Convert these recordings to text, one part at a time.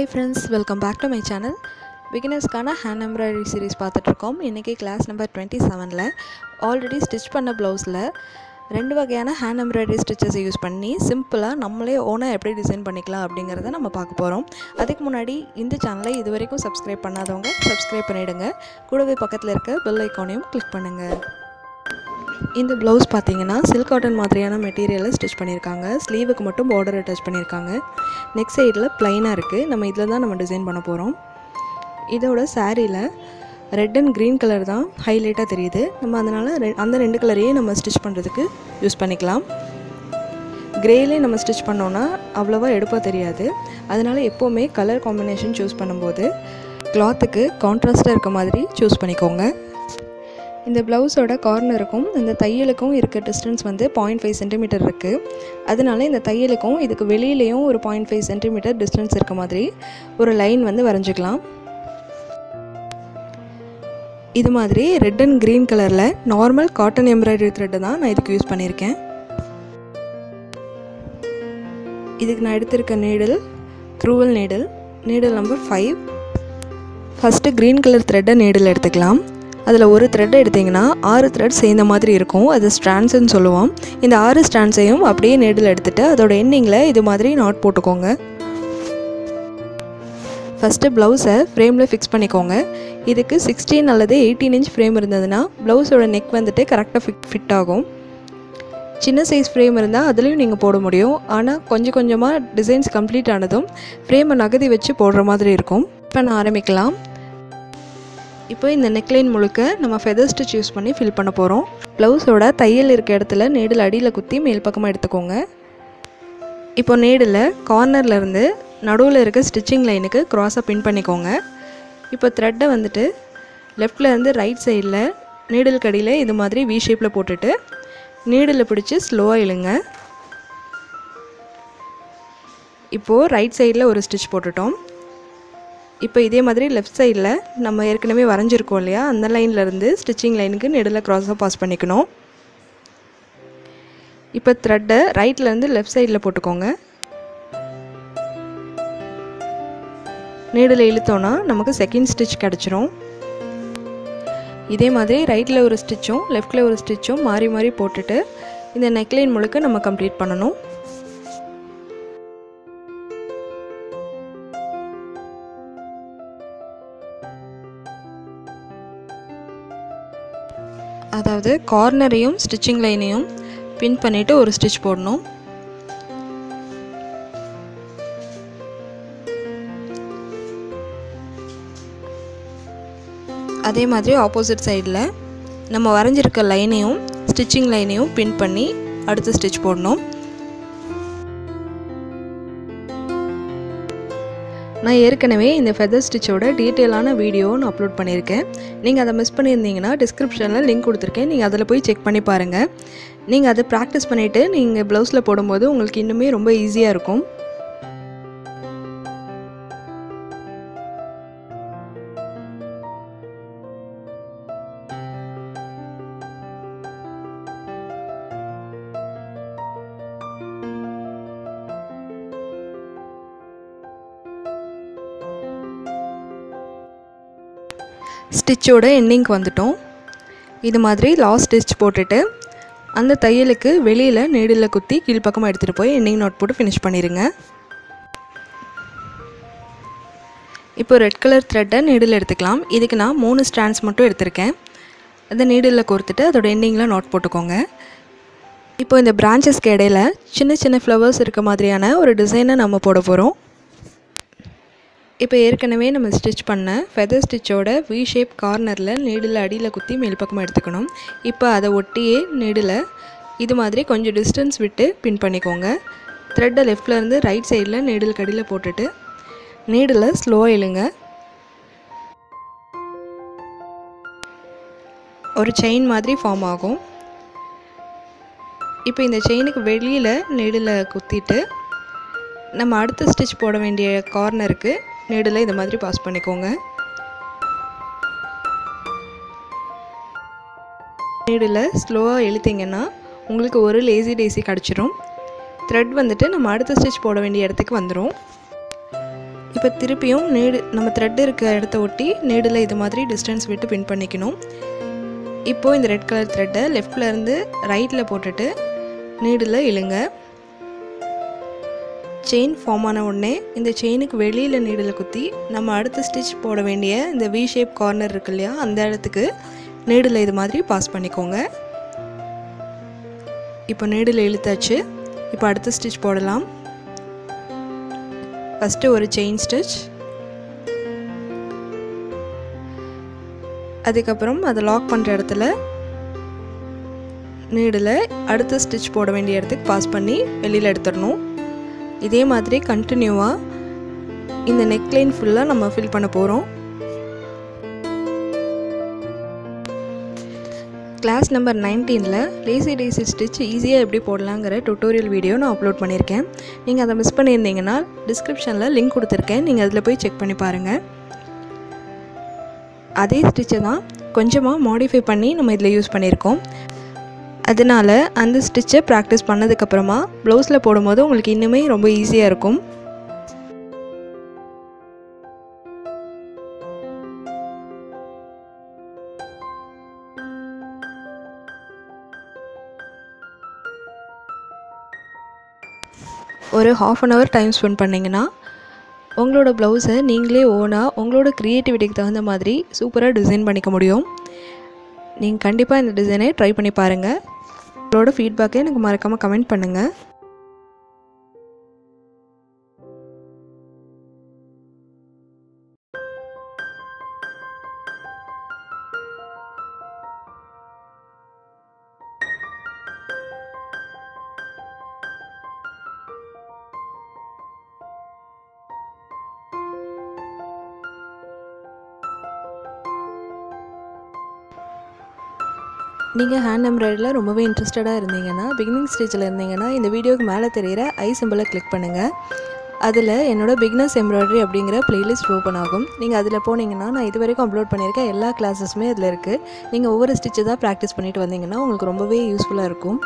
Hi friends welcome back to my channel பிகினர்ஸ்க்கான hand embroidery series பார்த்துட்ருக்கோம். இன்றைக்கி class number twenty செவனில் already stitch பண்ண ப்ளவுஸில் ரெண்டு வகையான ஹேண்ட் எம்ப்ராய்டரி ஸ்டிச்சஸை யூஸ் பண்ணி சிம்பிளாக நம்மளே ஓனாக எப்படி டிசைன் பண்ணிக்கலாம் அப்படிங்கிறத நம்ம பார்க்க போகிறோம் அதுக்கு முன்னாடி இந்த சேனலை இது வரைக்கும் சப்ஸ்கிரைப் பண்ணாதவங்க சப்ஸ்கிரைப் பண்ணிவிடுங்க கூடவே பக்கத்தில் இருக்க பெல் ஐக்கானையும் கிளிக் பண்ணுங்கள் இந்த ப்ளவுஸ் பார்த்தீங்கன்னா சில்க் காட்டன் மாதிரியான மெட்டீரியலில் ஸ்டிச் பண்ணியிருக்காங்க. ஸ்லீவுக்கு மட்டும் பார்டர் அட்டாச் பண்ணியிருக்காங்க. நெக் சைடில் ப்ளைனாக இருக்குது நம்ம இதில் தான் நம்ம டிசைன் பண்ண போகிறோம் இதோட சாரியில் ரெட் அண்ட் க்ரீன் கலர் தான் ஹைலைட்டாக தெரியுது. நம்ம அதனால் ரெ அந்த ரெண்டு கலரையே நம்ம ஸ்டிச் பண்ணுறதுக்கு யூஸ் பண்ணிக்கலாம். க்ரேலே நம்ம ஸ்டிச் பண்ணோன்னா அவ்வளோவா எடுப்பாக தெரியாது. அதனால் எப்போவுமே கலர் காம்பினேஷன் சூஸ் பண்ணும்போது கிளாத்துக்கு கான்ட்ராஸ்ட்டாக இருக்க மாதிரி சூஸ் பண்ணிக்கோங்க. இந்த ப்ளவுஸோட கார்னருக்கும் இந்த தையலுக்கும் இருக்க டிஸ்டன்ஸ் வந்து பாயிண்ட் ஃபைவ் சென்டிமீட்டர் இருக்குது அதனால இந்த தையலுக்கும் இதுக்கு வெளியிலையும் ஒரு பாயிண்ட் ஃபைவ் சென்டிமீட்டர் டிஸ்டன்ஸ் இருக்க மாதிரி ஒரு லைன் வந்து வரைஞ்சிக்கலாம். இது மாதிரி ரெட் அண்ட் க்ரீன் கலரில் நார்மல் காட்டன் எம்ப்ராய்டரி த்ரெட்டு தான் நான் இதுக்கு யூஸ் பண்ணியிருக்கேன். இதுக்கு நான் எடுத்திருக்க needle crewel needle needle number five first green colour த்ரெட்டை நீடில் எடுத்துக்கலாம். அதில் ஒரு த்ரெட் எடுத்திங்கன்னா ஆறு த்ரெட் சேர்ந்த மாதிரி இருக்கும். அது ஸ்ட்ராண்ட்ஸ்ன்னு சொல்லுவோம். இந்த ஆறு ஸ்ட்ராண்ட்ஸையும் அப்படியே நெடில் எடுத்துகிட்டு அதோட எண்டிங்கில் இது மாதிரி நாட் போட்டுக்கோங்க. ஃபஸ்ட்டு ப்ளவுஸை ஃப்ரேமில் ஃபிக்ஸ் பண்ணிக்கோங்க. இதுக்கு சிக்ஸ்டீன் அல்லது எயிட்டீன் இன்ச் ஃப்ரேம் இருந்ததுன்னா ப்ளவுஸோட நெக் வந்துட்டு கரெக்டாக ஃபிட் ஃபிட் ஆகும். சின்ன சைஸ் ஃப்ரேம் இருந்தால் அதுலேயும் நீங்கள் போட முடியும். ஆனால் கொஞ்சம் கொஞ்சமாக டிசைன்ஸ் கம்ப்ளீட் ஆனதும் ஃப்ரேமை நகதி வச்சு போடுற மாதிரி இருக்கும். இப்போ நான் ஆரம்பிக்கலாம். இப்போ இந்த நெக்லைன் முழுக்க நம்ம ஃபெதர் ஸ்டிச் யூஸ் பண்ணி ஃபில் பண்ண போகிறோம் ப்ளவுஸோட தையல் இருக்க இடத்துல நேடில் அடியில் குத்தி மேல் பக்கமாக எடுத்துக்கோங்க. இப்போ நேடில் கார்னர்லேருந்து நடுவில் இருக்க ஸ்டிச்சிங் லைனுக்கு க்ராஸாக பின் பண்ணிக்கோங்க. இப்போ த்ரெட்டை வந்துட்டு லெஃப்ட்லேருந்து ரைட் சைடில் நீடில் கடியில் இது மாதிரி வி ஷேப்பில் போட்டுட்டு நீடில் பிடிச்சி ஸ்லோவாக இழுங்க. இப்போது ரைட் சைடில் ஒரு ஸ்டிச் போட்டுட்டோம். இப்போ இதே மாதிரி லெஃப்ட் சைடில் நம்ம ஏற்கனவே வரைஞ்சிருக்கோம் இல்லையா? அந்த லைன்லேருந்து ஸ்டிச்சிங் லைனுக்கு நெடில் க்ராஸாக பாஸ் பண்ணிக்கணும். இப்போ த்ரெட்டை ரைட்லேருந்து லெஃப்ட் சைடில் போட்டுக்கோங்க. நீடில் இழுத்தோன்னா நமக்கு செகண்ட் ஸ்டிச் கிடச்சிரும். இதே மாதிரி ரைட்டில் ஒரு ஸ்டிச்சும் லெஃப்டில் ஒரு ஸ்டிச்சும் மாறி மாறி போட்டுட்டு இந்த நெக்லைன் முழுக்க நம்ம கம்ப்ளீட் பண்ணணும். அதாவது கார்னரையும் ஸ்டிச்சிங் லைனையும் பின் பண்ணிவிட்டு ஒரு ஸ்டிச் போடணும். அதே மாதிரி ஆப்போசிட் சைடில் நம்ம வரைஞ்சிருக்க லைனையும் ஸ்டிச்சிங் லைனையும் பின் பண்ணி அடுத்து ஸ்டிச் போடணும். நான் ஏற்கனவே இந்த ஃபெதர் ஸ்டிச்சோட டீட்டெயிலான வீடியோ நான் அப்லோட் பண்ணியிருக்கேன். நீங்கள் அதை மிஸ் பண்ணியிருந்தீங்கன்னா டிஸ்கிரிப்ஷனில் லிங்க் கொடுத்துருக்கேன். நீங்கள் அதில் போய் செக் பண்ணி பாருங்கள் நீங்கள் அதை ப்ராக்டிஸ் பண்ணிவிட்டு நீங்கள் ப்ளவுஸில் போடும்போது உங்களுக்கு இன்னுமே ரொம்ப ஈஸியாக இருக்கும். ஸ்டிச்சோட எண்டிங்க்கு வந்துட்டோம். இது மாதிரி லாஸ்ட் ஸ்டிச் போட்டுட்டு அந்த தையலுக்கு வெளியில் நீடில் குத்தி கீழ்ப்பக்கமாக எடுத்துகிட்டு போய் எண்டிங் நோட் போட்டு ஃபினிஷ் பண்ணிடுங்க இப்போ ரெட் கலர் த்ரெட்டை நீடில் எடுத்துக்கலாம். இதுக்கு நான் மூணு ஸ்டாண்ட்ஸ் மட்டும் எடுத்திருக்கேன். அந்த நீடில் கோர்த்துட்டு அதோட எண்டிங்கில் நோட் போட்டுக்கோங்க. இப்போ இந்த பிரான்ச்சஸ்க்கு இடையில சின்ன சின்ன ஃப்ளவர்ஸ் இருக்க மாதிரியான ஒரு டிசைனை நம்ம போட போகிறோம் இப்போ ஏற்கனவே நம்ம ஸ்டிச் பண்ண ஃபெதர் ஸ்டிச்சோட வி ஷேப் கார்னரில் நீடில் அடியில் குத்தி மேல் பக்கமாக எடுத்துக்கணும். இப்போ அதை ஒட்டியே நீடில் இது மாதிரி கொஞ்சம் டிஸ்டன்ஸ் விட்டு பின் பண்ணிக்கோங்க. த்ரெட்டை லெஃப்ட்லேருந்து ரைட் சைடில் நீடில் கடியில் போட்டுட்டு நீடில் ஸ்லோவாக இழுங்க. ஒரு செயின் மாதிரி ஃபார்ம் ஆகும். இப்போ இந்த செயினுக்கு வெளியில் நீடில் குத்திட்டு நம்ம அடுத்த ஸ்டிச் போட வேண்டிய கார்னருக்கு நீடில் இந்த மாதிரி பாஸ் பண்ணிக்கோங்க. நீடில் ஸ்லோவாக இழுத்தீங்கன்னா உங்களுக்கு ஒரு லேசி டேசி கிடச்சிரும். த்ரெட் வந்துட்டு நம்ம அடுத்த ஸ்டிச் போட வேண்டிய இடத்துக்கு வந்துடும் இப்போ திருப்பியும் நீடு நம்ம த்ரெட் இருக்க இடத்த ஒட்டி நீடில் இது மாதிரி டிஸ்டன்ஸ் விட்டு பின் பண்ணிக்கணும். இப்போது இந்த ரெட் கலர் த்ரெட்டை லெஃப்ட்லேருந்து ரைட்டில் போட்டுட்டு நீடில் இழுங்க. செயின் ஃபார்ம் ஆன உடனே இந்த செயினுக்கு வெளியில் நீடில் குத்தி நம்ம அடுத்த ஸ்டிச் போட வேண்டிய இந்த வி ஷேப் கார்னர் இருக்கு இல்லையா அந்த இடத்துக்கு நீடில் இது மாதிரி பாஸ் பண்ணிக்கோங்க. இப்போ நீடில் இழுத்தாச்சு. இப்போ அடுத்த ஸ்டிச் போடலாம். ஃபஸ்ட்டு ஒரு செயின் ஸ்டிச் அதுக்கப்புறம் அதை லாக் பண்ணுற இடத்துல நீடில் அடுத்த ஸ்டிச் போட வேண்டிய இடத்துக்கு பாஸ் பண்ணி வெளியில் எடுத்துடணும். இதே மாதிரி கண்டினியூவாக இந்த நெக்லைன் ஃபுல்லாக நம்ம ஃபில் பண்ண போகிறோம் கிளாஸ் நம்பர் நைன்டீனில் லேசி டேசி ஸ்டிச் ஈஸியாக எப்படி போடலாங்கிற டுட்டோரியல் வீடியோ நான் அப்லோட் பண்ணியிருக்கேன். நீங்கள் அதை மிஸ் பண்ணியிருந்தீங்கன்னா டிஸ்கிரிப்ஷனில் லிங்க் கொடுத்துருக்கேன். நீங்கள் அதில் போய் செக் பண்ணி பாருங்கள் அதே ஸ்டிச்சை தான் கொஞ்சமாக மாடிஃபை பண்ணி நம்ம இதில் யூஸ் பண்ணியிருக்கோம். அதனால் அந்த ஸ்டிச்சை ப்ராக்டிஸ் பண்ணதுக்கப்புறமா ப்ளவுஸில் போடும்போது உங்களுக்கு இன்னுமே ரொம்ப ஈஸியாக இருக்கும். ஒரு half an hour time spend பண்ணிங்கன்னா உங்களோட ப்ளவுஸை நீங்களே ஓனாக உங்களோட க்ரியேட்டிவிட்டிக்கு தகுந்த மாதிரி சூப்பராக டிசைன் பண்ணிக்க முடியும். நீங்கள் கண்டிப்பாக இந்த டிசைனை ட்ரை பண்ணி பாருங்கள் உங்களோட ஃபீட்பேக்கை எனக்கு மறக்காமல் கமெண்ட் பண்ணுங்கள் நீங்கள் ஹேண்ட் எம்ப்ராய்டரியில் ரொம்பவே இன்ட்ரெஸ்டடாக இருந்தீங்கன்னா பிகினிங் ஸ்டேஜில் இருந்தீங்கன்னா இந்த வீடியோக்கு மேலே தெரிகிற ஐ சிம்பிளை கிளிக் பண்ணுங்கள் அதில் என்னோட பிக்னஸ் எம்ப்ராய்டரி அப்படிங்கிற ப்ளேலிஸ்ட் ஓப்பன் ஆகும். நீங்கள் அதில் போனீங்கன்னா நான் இது வரைக்கும் அப்லோட் பண்ணியிருக்க எல்லா கிளாஸஸுமே அதில் இருக்குது நீங்கள் ஒவ்வொரு ஸ்டிச்சு தான் ப்ராக்டிஸ் பண்ணிட்டு வந்தீங்கன்னா உங்களுக்கு ரொம்பவே யூஸ்ஃபுல்லாக இருக்கும்.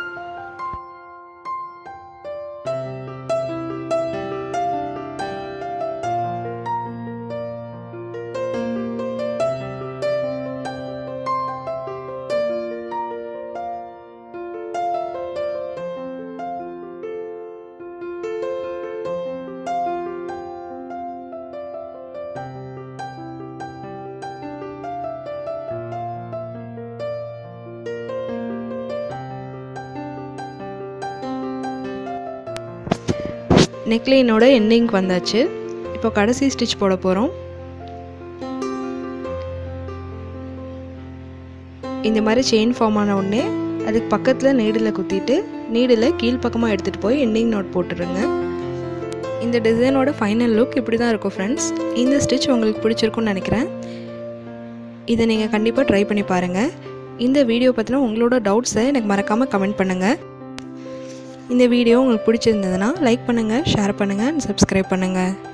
நெக்லைனோட எண்டிங் வந்தாச்சு. இப்போ கடைசி ஸ்டிச் போட போகிறோம் இந்த மாதிரி செயின் ஃபார்ம் ஆன உடனே அதுக்கு பக்கத்தில் நீடில் குத்திட்டு நீடில் கீழ்ப்பக்கமாக எடுத்துகிட்டு போய் எண்டிங் நோட் போட்டுருங்க இந்த டிசைனோட ஃபைனல் லுக் இப்படி தான் இருக்கும் ஃப்ரெண்ட்ஸ் இந்த ஸ்டிச் உங்களுக்கு பிடிச்சிருக்குன்னு நினைக்கிறேன். இதை நீங்கள் கண்டிப்பாக ட்ரை பண்ணி பாருங்கள் இந்த வீடியோ பற்றின உங்களோட டவுட்ஸை எனக்கு மறக்காமல் கமெண்ட் பண்ணுங்கள் இந்த வீடியோ உங்களுக்கு பிடிச்சிருந்ததுன்னா லைக் பண்ணுங்கள் ஷேர் பண்ணுங்கள் அண்ட் சப்ஸ்கிரைப் பண்ணுங்கள்